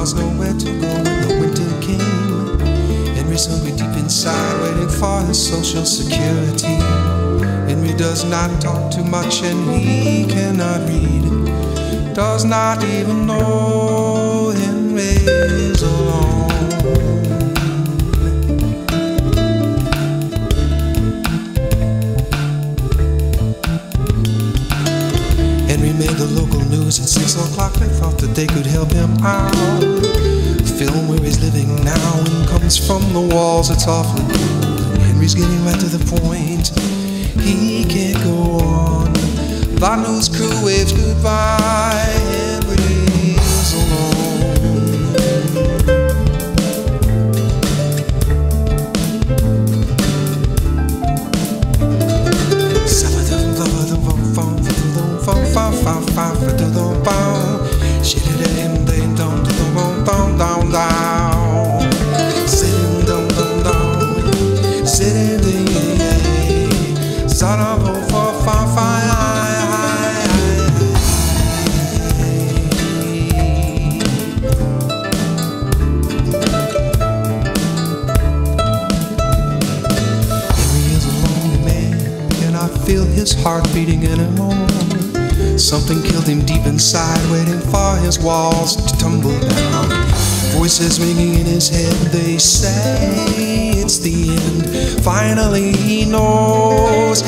was nowhere to go when the winter came. Henry's hungry deep inside, waiting for his social security. Henry does not talk too much and he cannot read. Does not even know Henry's alone. They could help him out. Film where he's living now and comes from the walls. It's cool. Henry's getting right to the point. He can't go on. The crew waves goodbye. Feel his heart beating anymore. Something killed him deep inside, waiting for his walls to tumble down. Voices ringing in his head, they say it's the end. Finally, he knows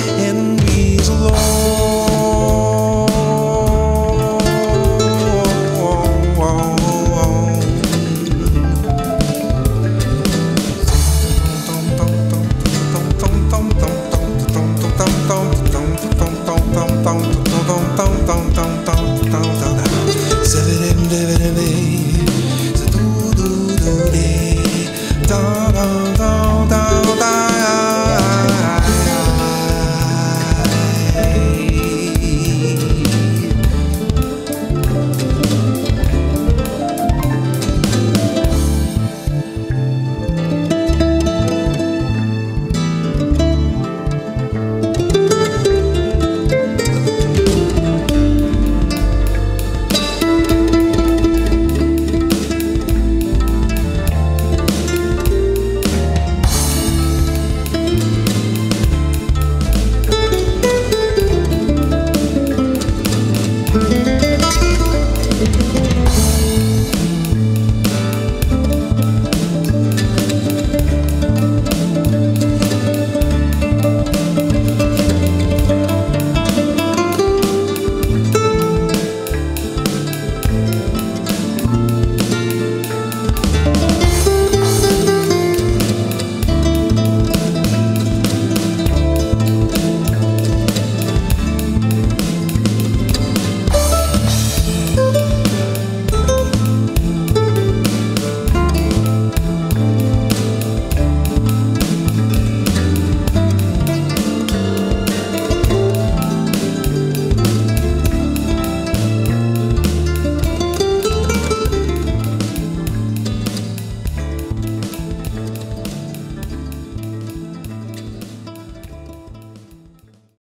Da da